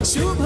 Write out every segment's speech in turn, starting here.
शुभ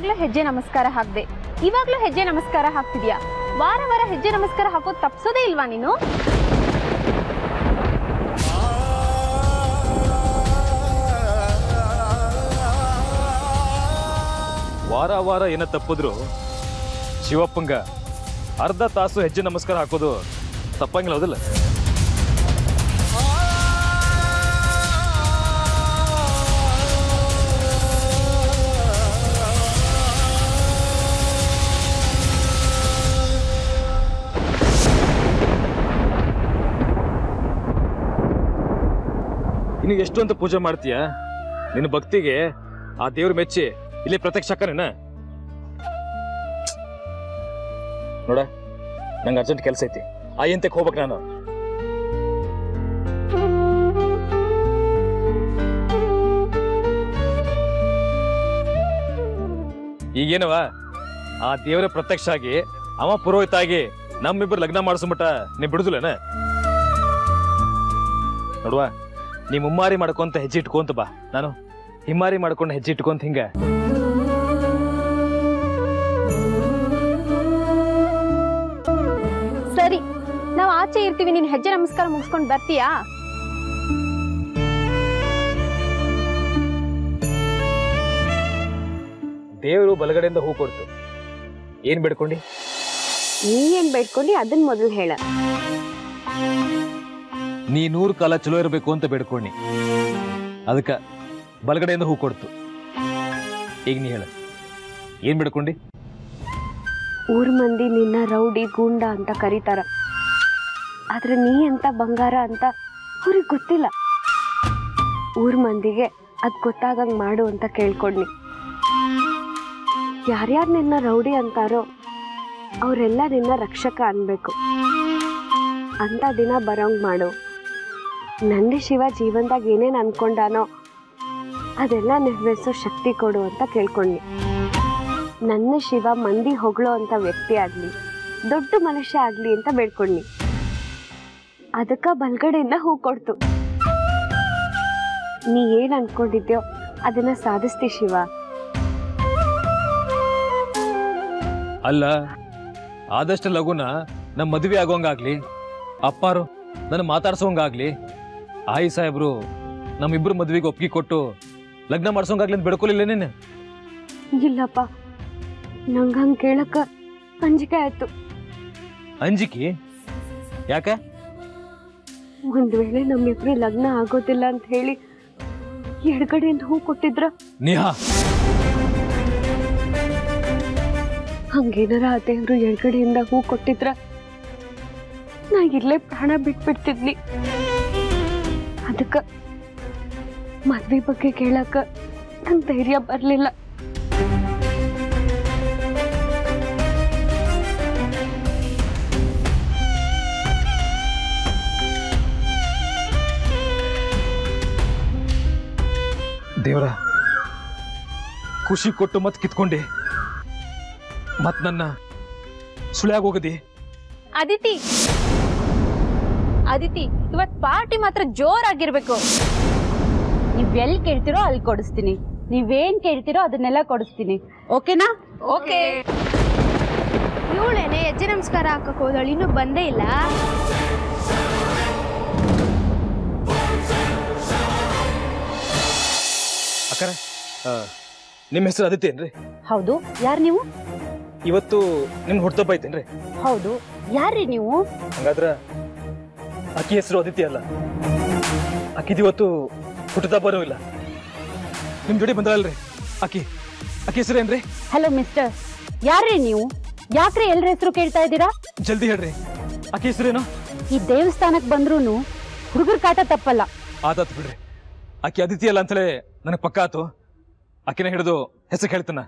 ಬಂದಾಗ್ಲೂ ಹೆಜ್ಜೆ ನಮಸ್ಕಾರ ಹಾಕ್ದೆ. ಇವಾಗ್ಲೂ ಹೆಜ್ಜೆ ನಮಸ್ಕಾರ ಹಾಕ್ತಿದ್ಯಾ? ವಾರ ವಾರ ಹೆಜ್ಜೆ ನಮಸ್ಕಾರ ಹಾಕೋದ್ ತಪ್ಸೋದೇ ಇಲ್ವಾ ನೀನು? ವಾರ ವಾರ ಏನ ತಪ್ಪಿದ್ರು ಶಿವಪ್ಪಂಗ ಅರ್ಧ ತಾಸು ಹೆಜ್ಜೆ ನಮಸ್ಕಾರ ಹಾಕೋದು ತಪ್ಪಂಗಿಲ್ಲ ಹೌದಿಲ್ಲ? ಇನ್ನು ಎಷ್ಟು ಅಂತ ಪೂಜೆ ಮಾಡ್ತೀಯ? ನಿನ್ನ ಭಕ್ತಿಗೆ ಆ ದೇವ್ರ ಮೆಚ್ಚಿ ಇಲ್ಲಿ ಪ್ರತ್ಯಕ್ಷ ಅಕ್ಕನೇನ ನೋಡ, ನಂಗೆ ಅರ್ಜೆಂಟ್ ಕೆಲಸ ಐತಿ. ಆ ಎಂತಕ್ಕೆ ಹೋಗ್ಬೇಕು ನಾನು? ಈಗೇನವ? ಆ ದೇವರ ಪ್ರತ್ಯಕ್ಷ ಆಗಿ ಅವ ಪುರೋಹಿತ ಆಗಿ ನಮ್ಮಿಬ್ಬರು ಲಗ್ನ ಮಾಡಿಸ್ಬಿಟ್ಟ ನೀ ಬಿಡುದಿಲ್ಲನ? ನೋಡುವ. ನೀ ಮುಮ್ಮಾರಿ ಮಾಡ್ಕೊಂತ ಹೆಜ್ಜೆ ಇಟ್ಕೊಂತ ಬಾ. ನಾನು ಹಿಮ್ಮಾರಿ ಮಾಡ್ಕೊಂಡು ಹೆಜ್ಜೆ ಇಟ್ಕೊಂತ ಹಿಂಗ. ಸರಿ ನಾವು ಆಚೆ ಇರ್ತೀವಿ ನೀನ್ ಹೆಜ್ಜೆ ನಮಸ್ಕಾರ ಮುಗಿಸ್ಕೊಂಡು ಬರ್ತೀಯಾ? ದೇವರು ಬಲಗಡೆಯಿಂದ ಹೂ ಕೊಡ್ತು. ಏನ್ ಬೇಡ್ಕೊಂಡಿ? ನೀ ಏನ್ ಬೇಡ್ಕೊಂಡಿ ಅದನ್ನ ಮೊದಲು ಹೇಳ. ನೀ ನೂರು ಕಾಲ ಚಲೋ ಇರಬೇಕು ಅಂತ ಬೇಡ್ಕೊಂಡಿ ಅದಕ್ಕ ಬಲಗಡೆಯಿಂದ ಹೂ ಕೊಡ್ತು. ಈಗ ನೀ ಹೇಳ. ಏನ್ ಬೇಡ್ಕೊಂಡಿ? ಊರ್ ಮಂದಿ ನಿನ್ನ ರೌಡಿ ಗೂಂಡ ಅಂತ ಕರೀತಾರ. ಆದ್ರೆ ನೀ ಅಂತ ಬಂಗಾರ ಅಂತ ಅವ್ರಿಗೆ ಗೊತ್ತಿಲ್ಲ. ಊರ್ ಮಂದಿಗೆ ಅದ್ ಗೊತ್ತಾಗಂಗ್ ಮಾಡು ಅಂತ ಕೇಳ್ಕೊಂಡ್ನಿ. ಯಾರ್ಯಾರು ನಿನ್ನ ರೌಡಿ ಅಂತಾರೋ ಅವರೆಲ್ಲ ನಿನ್ನ ರಕ್ಷಕ ಅನ್ಬೇಕು. ಅಂತ ದಿನ ಬರೋಂಗ್ ಮಾಡು. ನಂದಿ ಶಿವ ಜೀವನದಾಗ ಏನೇನು ಅಂದ್ಕೊಂಡಾನೋ ಅದೆಲ್ಲ ನೆರವೇರಿಸೋ ಶಕ್ತಿ ಕೊಡು ಅಂತ ಕೇಳ್ಕೊಂಡ್ನಿ. ನನ್ನ ಶಿವ ಮಂದಿ ಹೊಗಳೋ ಅಂತ ವ್ಯಕ್ತಿ ಆಗಲಿ, ದೊಡ್ಡ ಮನುಷ್ಯ ಆಗಲಿ ಅಂತ ಬೇಡ್ಕೊಂಡ್ನಿ. ಅದಕ್ಕೆ ಬಲ್ಗಡೆಯಿಂದ ಹೂ ಕೊಡ್ತು. ನೀ ಏನು ಅನ್ಕೊಂಡಿದ್ಯೋ ಅದನ್ನ ಸಾಧಿಸ್ತಿ ಶಿವ. ಅಲ್ಲ, ಆದಷ್ಟು ಲಗುನ ನಮ್ಮ ಮದುವೆ ಆಗೋಂಗಾಗ್ಲಿ. ಅಪ್ಪಾರು, ನನ್ನ ಮಾತಾಡ್ಸೋಂಗಾಗ್ಲಿ. ಆಯಿ ಸಾಹೇಬ್ರು ನಮ್ಮಿಬ್ರು ಮದ್ವೆಗೆ ಒಪ್ಪಿಗೆ ಕೊಟ್ಟು ಲಗ್ನ ಮಾಡ್ಸೋಂಗಾಗ್ಲಿ ಅಂತ ಬೇಡ್ಕೊಲಿಲ್ಲ ನೀನು? ಇಲ್ಲಪ್ಪ ನಂಗ ಹಂಗ ಕೇಳಕ್ಕ ಅಂಜಿಕೆ ಆಯ್ತು. ಅಂಜಿಕೆ? ಯಾಕ? ಒಂದ್ ವೇಳೆ ನಮ್ಮಿಬ್ರು ಲಗ್ನ ಆಗೋದಿಲ್ಲ ಅಂತ ಹೇಳಿ ಎಡಗಡೆಯಿಂದ ಹೂ ಕೊಟ್ಟಿದ್ರ? ನಿಹಾ! ಹಂಗೇನಾರ ಆ ದೇವ್ರು ಎಡಗಡೆಯಿಂದ ಹೂ ಕೊಟ್ಟಿದ್ರ? ನಾ ಇಲ್ಲೇ ಪ್ರಾಣ ಬಿಟ್ಬಿಡ್ತಿದ್ನಿ. ಅದಕ್ಕ ಮದ್ವೆ ಬಗ್ಗೆ ಕೇಳಕ ನಂಗ್ ಧೈರ್ಯ ಬರ್ಲಿಲ್ಲ. ದೇವರ ಖುಷಿ ಕೊಟ್ಟು ಮತ್ ಕಿತ್ಕೊಂಡೆ. ಮತ್ ನನ್ನ ಸುಳ್ಯಾಗ ಹೋಗದಿ. ಅದಿತಿ ಅದಿತಿ ಇವತ್ ಪಾರ್ಟಿ ಮಾತ್ರ ಜೋರಾಗಿರ್ಬೇಕು. ನೀವ್ ಎಲ್ ಕೇಳ್ತಿರೋ ಅಲ್ಲಿ ಕೊಡಿಸ್ತೀನಿ. ನೀವೇನ್ ಕೇಳ್ತಿರೋ ಅದನ್ನೆಲ್ಲ ಕೊಡಿಸ್ತೀನಿ. ಓಕೆನಾ? ಓಕೆ. ಇವಳೇನೆ ಹೆಜ್ಜೆ ನಮಸ್ಕಾರ ಹಾಕಕ್ ಹೋದಳು ಇನ್ನೂ ಬಂದೇ ಇಲ್ಲ. ನಿಮ್ ನಿಮ್ಮ ಹೆಸರು ಅದಿತಿ ಏನ್ರಿ? ಹೌದು ಯಾರು ನೀವು? ಇವತ್ತು ನಿಮ್ ಹುಟ್ಟುಹಬ್ಬ ಐತೇನ್ರಿ? ಹೌದು ಯಾರ್ರಿ ನೀವು? ಹಂಗಾದ್ರ ಅಕ್ಕಿ ಹೆಸರು ಅದಿತಿ ಅಲ್ಲ. ಆಕಿದಿವತ್ತು ಇವತ್ತು ಬರೋ ಇಲ್ಲ. ನಿಮ್ ಜೋಡಿ ಬಂದ್ರಲ್ರಿ. ಅಕ್ಕಿ ಅಕ್ಕಿ ಹೆಸರು ಏನ್ರಿ? ಹಲೋ ಮಿಸ್ಟರ್ ಯಾರ್ರಿ ನೀವು? ಯಾಕ್ರಿ ಎಲ್ರ ಹೆಸರು ಕೇಳ್ತಾ ಇದ್ದೀರಾ? ಜಲ್ದಿ ಹೇಳ್ರಿ. ಅಕ್ಕಿ ಹೆಸರೇನು ಈ ದೇವಸ್ಥಾನಕ್ ಬಂದ್ರೂನು ಹುಡುಗರ ಕಾಟ ತಪ್ಪಲ್ಲ. ಆತಾತ್ ಬಿಡ್ರಿ. ಅಕ್ಕಿ ಅದಿತಿ ಅಲ್ಲ ಅಂತಲೇ ನನಗೆ ಪಕ್ಕ ಆತು. ಅಕ್ಕಿನ ಹಿಡಿದು ಹೆಸರು ಹೇಳ್ತಾನ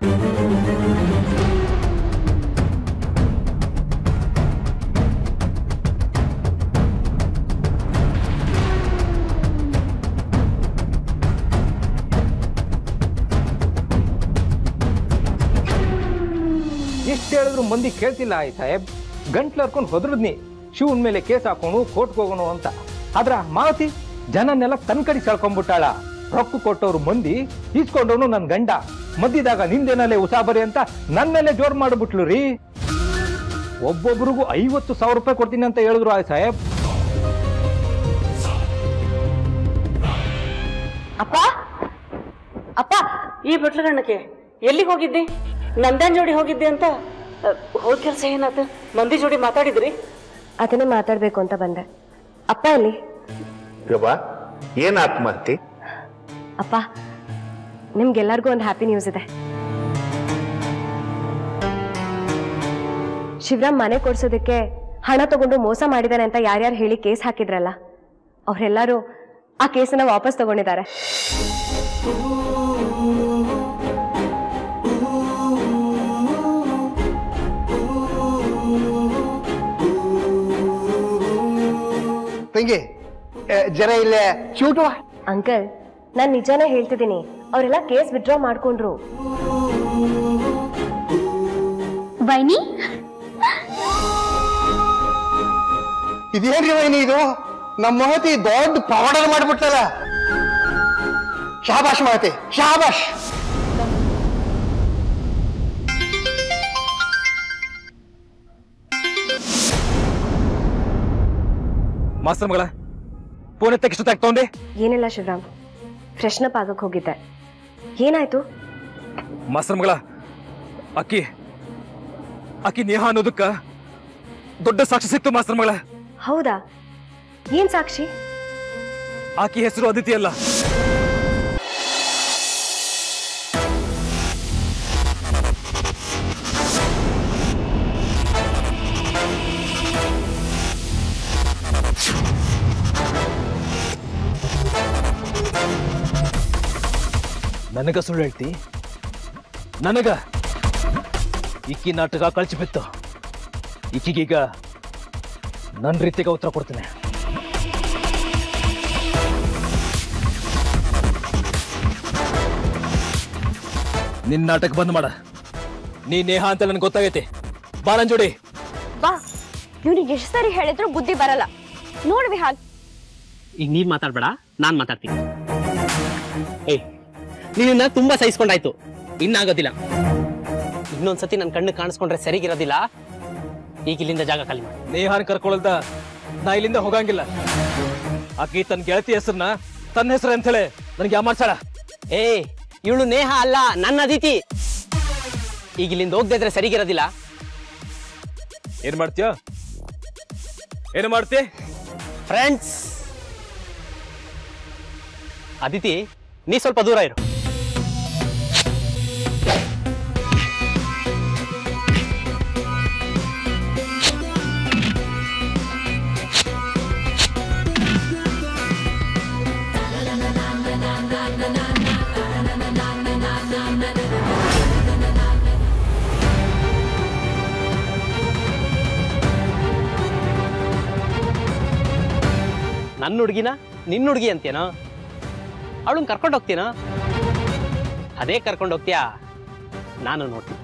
ಹೇಳಿದ್ರು ಮಂದಿ ಕೇಳ್ತಿಲ್ಲ, ಆಯ್ ಸಾಹೇಬ್, ಗಂಟ್ಲು ಹರ್ಕೊಂಡು ಹೊದ್ರದ್ನಿ. ಶಿವನ್ ಮೇಲೆ ಕೇಸ್ ಹಾಕೋಣ, ಕೋರ್ಟ್ಗೆ ಹೋಗೋಣ ಅಂತ. ಆದ್ರ ಮಾವತಿ ಜನನ್ನೆಲ್ಲ ತನ್ ಕಡೆ ಸೆಳ್ಕೊಂಡ್ಬಿಟ್ಟಾಳ. ರೊಕ್ಕ ಕೊಟ್ಟವ್ರು ಮಂದಿ, ಈಸ್ಕೊಂಡವನು ನನ್ ಗಂಡ. ಮದ್ದಿದಾಗ ನಿಂದೇನಲ್ಲೇ ಉಸಾಬರಿ ಅಂತ ನನ್ ಮೇಲೆ ಜೋರ್ ಮಾಡ್ಬಿಟ್ಲು ರೀ. ಒಬ್ಬೊಬ್ರಿಗೂ ಐವತ್ತು ಸಾವಿರ ರೂಪಾಯಿ ಕೊಡ್ತೀನಿ ಅಂತ ಹೇಳಿದ್ರು, ಆಯ್ ಸಾಹೇಬ್. ಅಪ್ಪ ಅಪ್ಪ, ಈ ಬಟ್ಲಗಣ್ಣಕ್ಕೆ ಎಲ್ಲಿಗೆ ಹೋಗಿದ್ದಿ? ನಂದನ್ ಜೋಡಿ ಹೋಗಿದ್ದೆ ಅಂತ? ಹೋದ್ ಕೆಲಸ ಏನಾತ? ಮಂದಿ ಜೋಡಿ ಮಾತಾಡಿದ್ರಿ? ಅದನ್ನೇ ಮಾತಾಡ್ಬೇಕು ಅಂತ ಬಂದೆ. ಅಪ್ಪ ಅಲ್ಲಿ ಯವ್ವ ಏನ್ ಆತ್ಮಹತ್ಯೆ? ಅಪ್ಪ ನಿಮ್ಗೆಲ್ಲರಿಗೂ ಒಂದು ಹ್ಯಾಪಿ ನ್ಯೂಸ್ ಇದೆ. ಶಿವರಾಮ್ ಮನೆ ಕೊಡ್ಸೋದಕ್ಕೆ ಹಣ ತಗೊಂಡು ಮೋಸ ಮಾಡಿದಾನೆ ಅಂತ ಯಾರ್ಯಾರು ಹೇಳಿ ಕೇಸ್ ಹಾಕಿದ್ರಲ್ಲ ಅವರೆಲ್ಲರೂ ಆ ಕೇಸನ್ನ ವಾಪಸ್ ತಗೊಂಡಿದ್ದಾರೆ. ಜರ ಇಲ್ಲೇ ಚೂಟುವ ಅಂಕಲ್ ನಾನು ನಿಜಾನೇ ಹೇಳ್ತಿದ್ದೀನಿ ಅವರೆಲ್ಲ ಕೇಸ್ ವಿಡ್ರಾ ಮಾಡ್ಕೊಂಡ್ರು. ವೈನಿ? ಇದೇನ್ರಿ ವೈನಿ ಇದು? ನಮ್ಮ ಮಹತಿ ದೊಡ್ಡ ಪವಾಡರ್ ಮಾಡ್ಬಿಟ್ಟಲ್ಲ ಶಾಬಾಷ್ ಮಹತಿ ಶಾಬಾಷ್. ಮಾಸ್ತರ್ ಮಗಳ ಫೋನ್ ಎತ್ತಕ್ಕೆ ತಗೊಂಡೆ? ಏನಿಲ್ಲ ಶಿವರಾಮ್ ಫ್ರೆಶ್ನ ಆಗಕ್ಕೆ ಹೋಗಿದ್ದೆ. ಏನಾಯ್ತು? ಮಾಸ್ತರ್ ಮಗಳ ಅಕ್ಕಿ ಅಕ್ಕಿ ನೇಹ ಅನ್ನೋದಕ್ಕ ದೊಡ್ಡ ಸಾಕ್ಷಿ ಸಿಕ್ತು ಮಾಸ್ತರ್ ಮಗಳ. ಹೌದಾ? ಏನ್ ಸಾಕ್ಷಿ? ಆಕಿ ಹೆಸರು ಅದಿತಿ ಅಲ್ಲ. ನನಗ ಸುಳ್ಳು ಹೇಳ್ತಿ? ನನಗ? ಇಕ್ಕಿ ನಾಟಕ ಕಳ್ಚಿ ಬಿತ್ತು. ಈಕಿಗೀಗ ನನ್ನ ರೀತಿಗೆ ಉತ್ತರ ಕೊಡ್ತೀನಿ. ನಿನ್ನ ನಾಟಕ ಬಂದ್ ಮಾಡ. ನೀ ನೇಹ ಅಂತ ನನ್ಗೆ ಗೊತ್ತಾಗೈತಿ. ಬಾ ನನ್ ಜೋಡಿ. ಬಾ. ಇವ್ನಿಗೆ ಎಷ್ಟು ಸರಿ ಹೇಳಿದ್ರು ಬುದ್ಧಿ ಬರಲ್ಲ. ನೋಡ್ವಿ ಹಾಗೆ ಈಗ ನೀವ್ ಮಾತಾಡ್ಬೇಡ ನಾನ್ ಮಾತಾಡ್ತೀನಿ. ಏಯ್ ನಿನ್ನ ತುಂಬಾ ಸಹಿಸ್ಕೊಂಡಾಯ್ತು. ಇನ್ನಾಗೋದಿಲ್ಲ. ಇನ್ನೊಂದ್ಸತಿ ನನ್ನ ಕಣ್ಣು ಕಾಣಿಸ್ಕೊಂಡ್ರೆ ಸರಿಗಿರೋದಿಲ್ಲ. ಈಗ ಇಲ್ಲಿಂದ ಜಾಗ ಖಾಲಿ ಮಾಡಿ. ನೇಹಾನ್ ಕರ್ಕೊಳಲ್ದ ನಾ ಇಲ್ಲಿಂದ ಹೋಗಂಗಿಲ್ಲ. ಆಕಿ ತನ್ನ ಗೆಳತಿ ಹೆಸರನ್ನ ತನ್ನ ಹೆಸರು ಅಂತ ಹೇಳಿ ನನಗೆ ಯಾಮಾರ್ಸಾಳ ಏ ಇವಳು ನೇಹ ಅಲ್ಲ ನನ್ನ ಅದಿತಿ. ಈಗ ಇಲ್ಲಿಂದ ಹೋಗದೆ ಇದ್ರೆ ಸರಿಗಿರೋದಿಲ್ಲ. ಏನ್ ಮಾಡ್ತೀಯ? ಏನು ಮಾಡ್ತಿ? ಫ್ರೆಂಡ್ಸ್ ಅದಿತಿ ನೀ ಸ್ವಲ್ಪ ದೂರ ಇರು. ನನ್ನ ಹುಡುಗಿನ? ನಿನ್ನ ಹುಡುಗಿ ಅಂತೇನೋ ಅವಳನ್ನ ಕರ್ಕೊಂಡು ಹೋಗ್ತೀನೋ ಅದೇ ಕರ್ಕೊಂಡು ಹೋಗ್ತೀಯಾ ನಾನು ನೋಡ್ತೀನಿ.